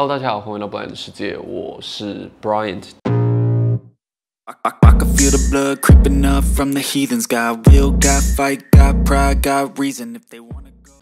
Hello，大家好，欢迎来到 Blind 的世界，我是 Bryant。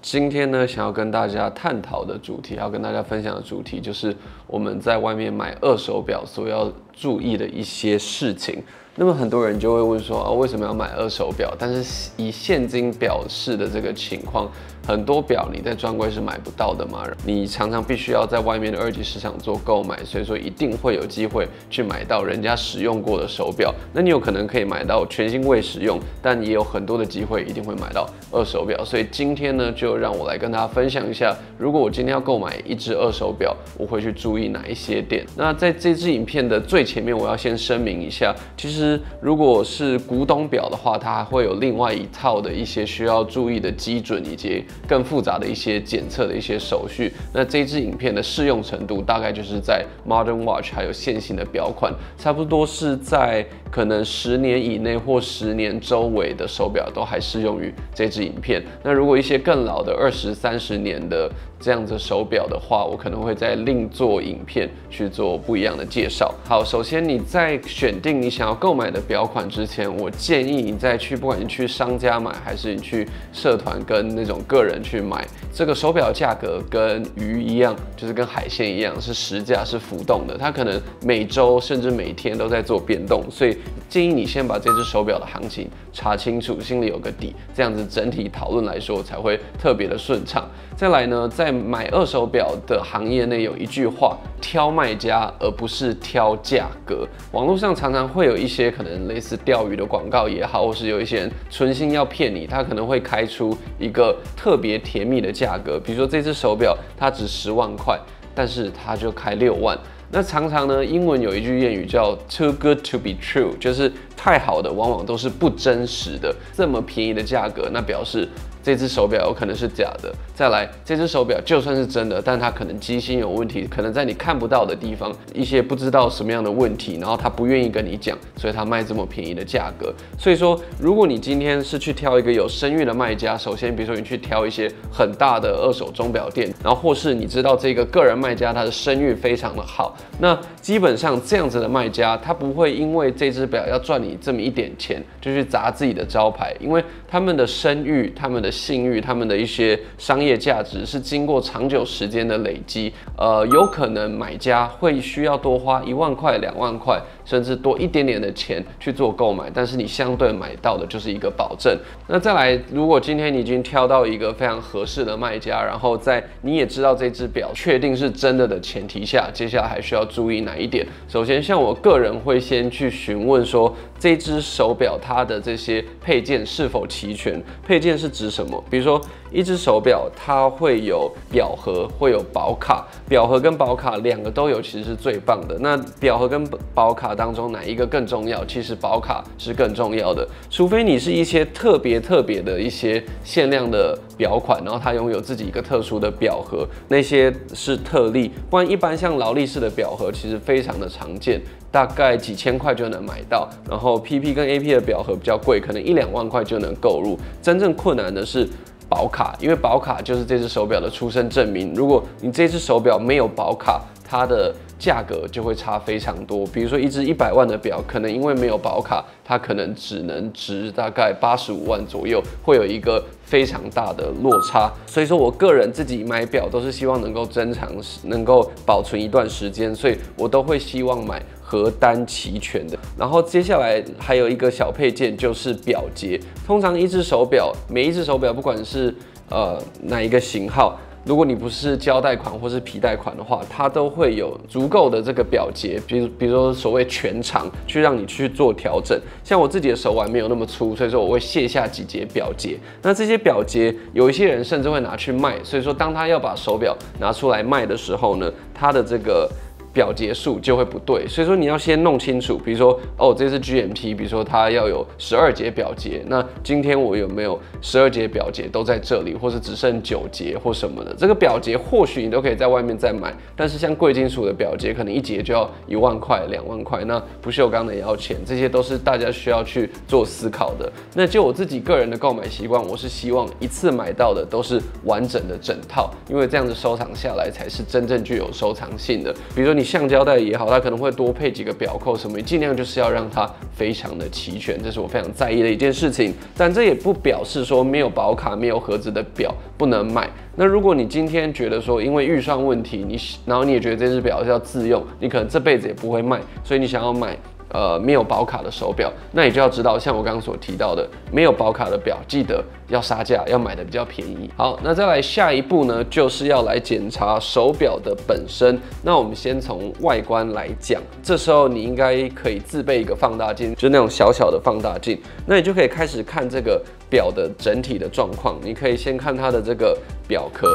今天呢，想要跟大家探讨的主题，要跟大家分享的主题，就是我们在外面买二手表所要注意的一些事情。那么很多人就会问说，啊，为什么要买二手表？但是以现金表示的这个情况，很多表你在专柜是买不到的嘛，你常常必须要在外面的二级市场做购买，所以说一定会有机会去买到人家使用过的手表。那你有可能可以买到全新未使用，但也有很多的机会一定会买到二手表。所以今天呢，就让我来跟大家分享一下，如果我今天要购买一只二手表，我会去注意哪一些点。那在这支影片的最前面，我要先声明一下，其实如果是古董表的话，它还会有另外一套的一些需要注意的基准以及更复杂的一些检测的一些手续。那这支影片的适用程度大概就是在 Modern Watch 还有现行的表款，差不多是在可能十年以内或十年周围的手表都还适用于这支影片。那如果一些更老的二十三十年的这样子手表的话，我可能会再另做影片去做不一样的介绍。好，首先你在选定你想要购买的表款之前，我建议你再去，不管你去商家买还是你去社团跟那种个人去买，这个手表价格跟鱼一样，就是跟海鲜一样，是实价是浮动的，它可能每周甚至每天都在做变动，所以建议你先把这只手表的行情查清楚，心里有个底，这样子整体讨论来说才会特别的顺畅。再来呢，在在买二手表的行业内有一句话：挑卖家而不是挑价格。网络上常常会有一些可能类似钓鱼的广告也好，或是有一些人存心要骗你，他可能会开出一个特别甜蜜的价格，比如说这只手表它值十万块，但是它就开六万。那常常呢，英文有一句谚语叫 “too good to be true”，就是太好的往往都是不真实的。这么便宜的价格，那表示这只手表有可能是假的。再来，这只手表就算是真的，但它可能机芯有问题，可能在你看不到的地方，一些不知道什么样的问题，然后他不愿意跟你讲，所以他卖这么便宜的价格。所以说，如果你今天是去挑一个有声誉的卖家，首先比如说你去挑一些很大的二手钟表店，然后或是你知道这个个人卖家他的声誉非常的好，那基本上这样子的卖家，他不会因为这只表要赚你这么一点钱，就去砸自己的招牌，因为他们的声誉、他们的信誉、他们的一些商业价值是经过长久时间的累积，呃，有可能买家会需要多花一万块、两万块，甚至多一点点的钱去做购买，但是你相对买到的就是一个保证。那再来，如果今天你已经挑到一个非常合适的卖家，然后在你也知道这只表确定是真的的前提下，接下来还需要注意哪一点？首先，像我个人会先去询问说，这只手表它的这些配件是否齐全。配件是指什么？比如说，一只手表它会有表盒，会有保卡。表盒跟保卡两个都有，其实是最棒的。那表盒跟保卡当中哪一个更重要？其实保卡是更重要的，除非你是一些特别特别的一些限量的表款，然后它拥有自己一个特殊的表盒，那些是特例。不然一般像劳力士的表盒其实非常的常见，大概几千块就能买到。然后 PP 跟 AP 的表盒比较贵，可能一两万块就能购入。真正困难的是。保卡，因为保卡就是这只手表的出生证明。如果你这只手表没有保卡，它的价格就会差非常多。比如说一只一百万的表，可能因为没有保卡，它可能只能值大概八十五万左右，会有一个非常大的落差。所以说我个人自己买表都是希望能够珍藏，能够保存一段时间，所以我都会希望买。核单齐全的，然后接下来还有一个小配件就是表节。通常一只手表，每一只手表不管是呃哪一个型号，如果你不是胶带款或是皮带款的话，它都会有足够的这个表节，比如比如说所谓全长，去让你去做调整。像我自己的手腕没有那么粗，所以说我会卸下几节表节。那这些表节，有一些人甚至会拿去卖，所以说当他要把手表拿出来卖的时候呢，他的这个。表节数就会不对。所以说你要先弄清楚，比如说哦，这是 GMT，比如说它要有十二节表节，那今天我有没有十二节表节都在这里，或是只剩九节或什么的？这个表节或许你都可以在外面再买，但是像贵金属的表节，可能一节就要一万块、两万块，那不锈钢的也要钱，这些都是大家需要去做思考的。那就我自己个人的购买习惯，我是希望一次买到的都是完整的整套，因为这样子收藏下来才是真正具有收藏性的。比如说你橡胶带也好，它可能会多配几个表扣什么，尽量就是要让它非常的齐全，这是我非常在意的一件事情。但这也不表示说没有保卡、没有盒子的表不能买。那如果你今天觉得说因为预算问题，你然后你也觉得这只表是要自用，你可能这辈子也不会卖，所以你想要买。呃，没有保卡的手表，那你就要知道，像我刚刚所提到的，没有保卡的表，记得要杀价，要买的比较便宜。好，那再来下一步呢，就是要来检查手表的本身。那我们先从外观来讲，这时候你应该可以自备一个放大镜，就那种小小的放大镜，那你就可以开始看这个表的整体的状况。你可以先看它的这个表壳。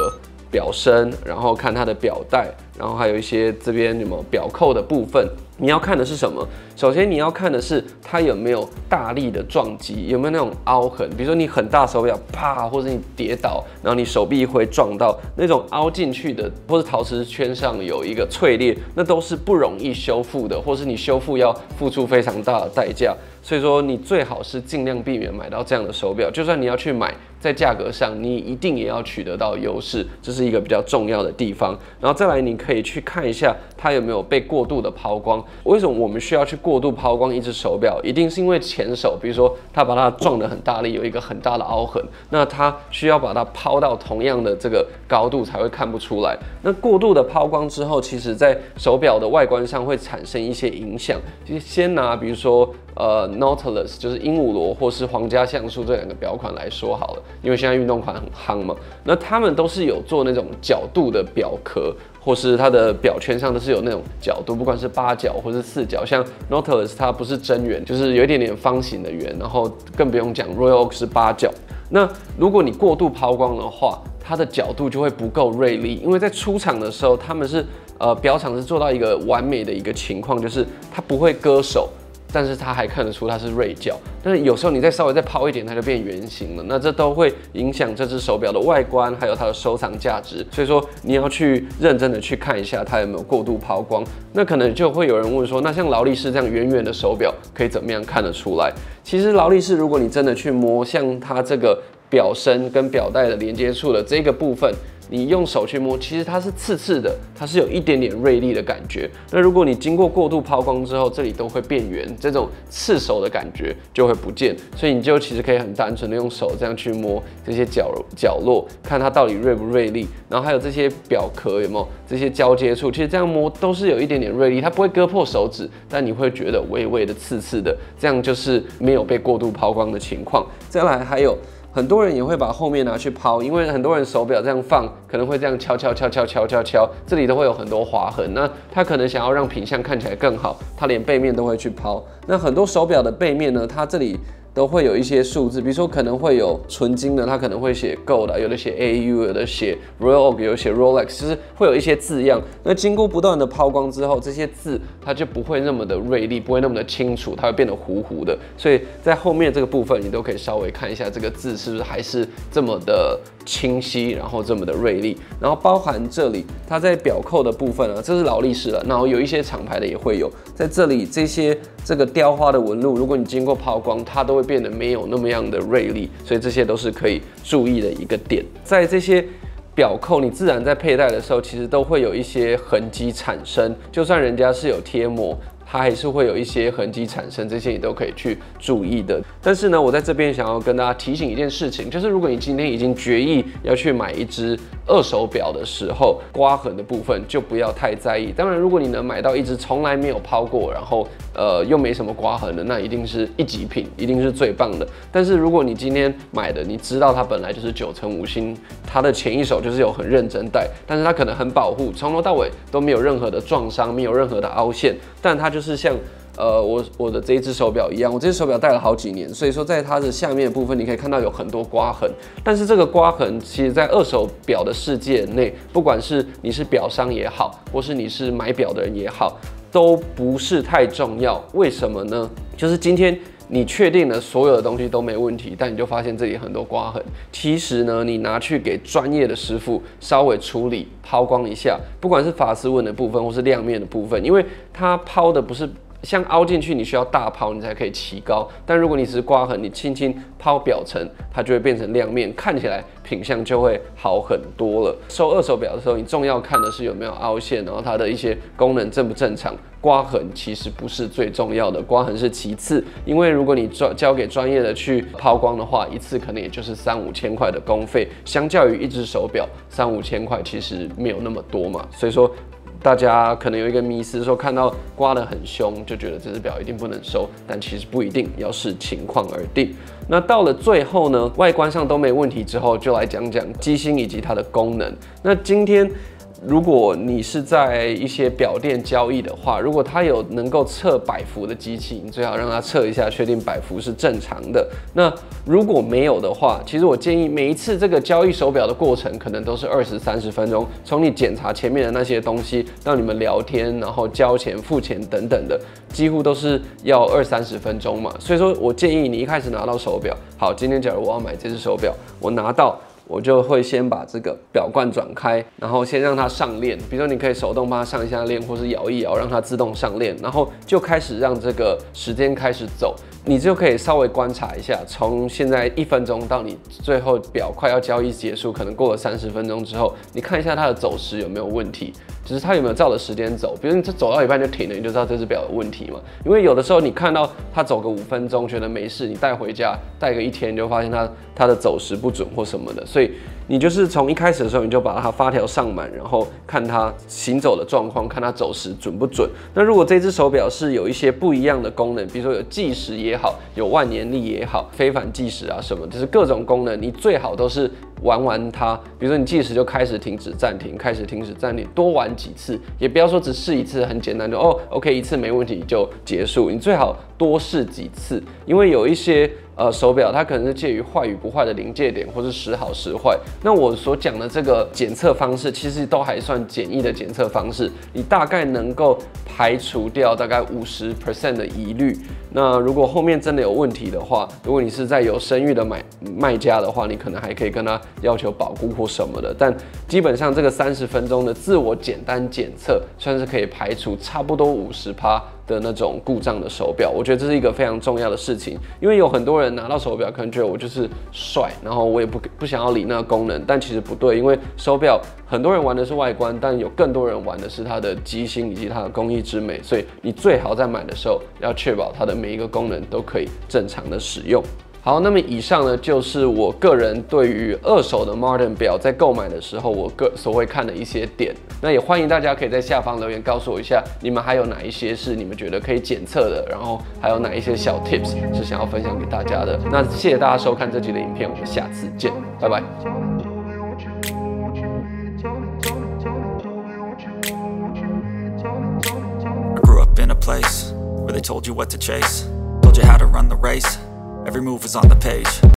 表身，然后看它的表带，然后还有一些这边什么表扣的部分。你要看的是什么？首先你要看的是它有没有大力的撞击，有没有那种凹痕。比如说你很大手表啪，或者你跌倒，然后你手臂会撞到那种凹进去的，或是陶瓷圈上有一个脆裂，那都是不容易修复的，或是你修复要付出非常大的代价。所以说你最好是尽量避免买到这样的手表，就算你要去买，在价格上你一定也要取得到优势，这是一个比较重要的地方。然后再来，你可以去看一下它有没有被过度的抛光。为什么我们需要去过度抛光一只手表？一定是因为前手，比如说它把它撞得很大力，有一个很大的凹痕，那它需要把它抛到同样的这个高度才会看不出来。那过度的抛光之后，其实在手表的外观上会产生一些影响。就先拿比如说。呃，Nautilus 就是鹦鹉螺或是皇家橡树这两个表款来说好了，因为现在运动款很夯嘛，那他们都是有做那种角度的表壳，或是它的表圈上都是有那种角度，不管是八角或是四角，像 Nautilus 它不是真圆，就是有一点点方形的圆，然后更不用讲 Royal Oak 是八角。那如果你过度抛光的话，它的角度就会不够锐利，因为在出厂的时候，他们是呃表厂是做到一个完美的一个情况，就是它不会割手。但是它还看得出它是锐角，但是有时候你再稍微再抛一点，它就变圆形了。那这都会影响这只手表的外观，还有它的收藏价值。所以说你要去认真的去看一下它有没有过度抛光。那可能就会有人问说，那像劳力士这样圆圆的手表可以怎么样看得出来？其实劳力士，如果你真的去摸，像它这个表身跟表带的连接处的这个部分。你用手去摸，其实它是刺刺的，它是有一点点锐利的感觉。那如果你经过过度抛光之后，这里都会变圆，这种刺手的感觉就会不见。所以你就其实可以很单纯的用手这样去摸这些角角落，看它到底锐不锐利。然后还有这些表壳有没有这些交接处，其实这样摸都是有一点点锐利，它不会割破手指，但你会觉得微微的刺刺的，这样就是没有被过度抛光的情况。再来还有。很多人也会把后面拿去抛，因为很多人手表这样放，可能会这样敲敲敲敲敲敲敲，这里都会有很多划痕。那他可能想要让品相看起来更好，他连背面都会去抛。那很多手表的背面呢，它这里。都会有一些数字，比如说可能会有纯金的，它可能会写 Gold，有的写 AU，有的写 Royal Oak，有写 Rolex，就是会有一些字样。那经过不断的抛光之后，这些字它就不会那么的锐利，不会那么的清楚，它会变得糊糊的。所以在后面这个部分，你都可以稍微看一下这个字是不是还是这么的清晰，然后这么的锐利。然后包含这里，它在表扣的部分啊，这是劳力士了，然后有一些厂牌的也会有，在这里这些这个雕花的纹路，如果你经过抛光，它都会。变得没有那么样的锐利，所以这些都是可以注意的一个点。在这些表扣，你自然在佩戴的时候，其实都会有一些痕迹产生，就算人家是有贴膜。它还是会有一些痕迹产生，这些你都可以去注意的。但是呢，我在这边想要跟大家提醒一件事情，就是如果你今天已经决意要去买一只二手表的时候，刮痕的部分就不要太在意。当然，如果你能买到一只从来没有抛过，然后呃又没什么刮痕的，那一定是一极品，一定是最棒的。但是如果你今天买的，你知道它本来就是九成五星，它的前一手就是有很认真戴，但是它可能很保护，从头到尾都没有任何的撞伤，没有任何的凹陷，但它就是像呃我我的这一只手表一样，我这只手表戴了好几年，所以说在它的下面部分你可以看到有很多刮痕。但是这个刮痕其实在二手表的世界内，不管是你是表商也好，或是你是买表的人也好，都不是太重要。为什么呢？就是今天。你确定了所有的东西都没问题，但你就发现这里很多刮痕。其实呢，你拿去给专业的师傅稍微处理、抛光一下，不管是法丝纹的部分或是亮面的部分，因为它抛的不是。像凹进去，你需要大抛，你才可以提高。但如果你只是刮痕，你轻轻抛表层，它就会变成亮面，看起来品相就会好很多了。收二手表的时候，你重要看的是有没有凹陷，然后它的一些功能正不正常。刮痕其实不是最重要的，刮痕是其次。因为如果你专交给专业的去抛光的话，一次可能也就是三五千块的工费，相较于一只手表三五千块，其实没有那么多嘛。所以说。大家可能有一个迷思，说看到刮得很凶，就觉得这只表一定不能收，但其实不一定，要视情况而定。那到了最后呢，外观上都没问题之后，就来讲讲机芯以及它的功能。那今天。如果你是在一些表店交易的话，如果它有能够测百伏的机器，你最好让它测一下，确定百伏是正常的。那如果没有的话，其实我建议每一次这个交易手表的过程，可能都是二十三十分钟。从你检查前面的那些东西，到你们聊天，然后交钱、付钱等等的，几乎都是要二三十分钟嘛。所以说我建议你一开始拿到手表，好，今天假如我要买这只手表，我拿到。我就会先把这个表冠转开，然后先让它上链。比如说，你可以手动帮它上一下链，或是摇一摇，让它自动上链，然后就开始让这个时间开始走。你就可以稍微观察一下，从现在一分钟到你最后表快要交易结束，可能过了三十分钟之后，你看一下它的走时有没有问题，就是它有没有照着时间走。比如你这走到一半就停了，你就知道这只表有问题嘛。因为有的时候你看到它走个五分钟，觉得没事，你带回家带个一天，你就发现它它的走时不准或什么的，所以。你就是从一开始的时候，你就把它发条上满，然后看它行走的状况，看它走时准不准。那如果这只手表是有一些不一样的功能，比如说有计时也好，有万年历也好，非凡计时啊什么，就是各种功能，你最好都是玩玩它。比如说你计时就开始停止暂停，开始停止暂停，多玩几次，也不要说只试一次很简单就哦，OK 一次没问题就结束。你最好多试几次，因为有一些。呃，手表它可能是介于坏与不坏的临界点，或是时好时坏。那我所讲的这个检测方式，其实都还算简易的检测方式，你大概能够排除掉大概五十 percent 的疑虑。那如果后面真的有问题的话，如果你是在有声誉的买卖家的话，你可能还可以跟他要求保护或什么的。但基本上这个三十分钟的自我简单检测，算是可以排除差不多五十趴。的那种故障的手表，我觉得这是一个非常重要的事情，因为有很多人拿到手表，可能觉得我就是帅，然后我也不不想要理那个功能，但其实不对，因为手表很多人玩的是外观，但有更多人玩的是它的机芯以及它的工艺之美，所以你最好在买的时候要确保它的每一个功能都可以正常的使用。好，那么以上呢就是我个人对于二手的 Martin 表在购买的时候，我个所会看的一些点。那也欢迎大家可以在下方留言告诉我一下，你们还有哪一些是你们觉得可以检测的，然后还有哪一些小 Tips 是想要分享给大家的。那谢谢大家收看这集的影片，我们下次见，拜拜。Every move is on the page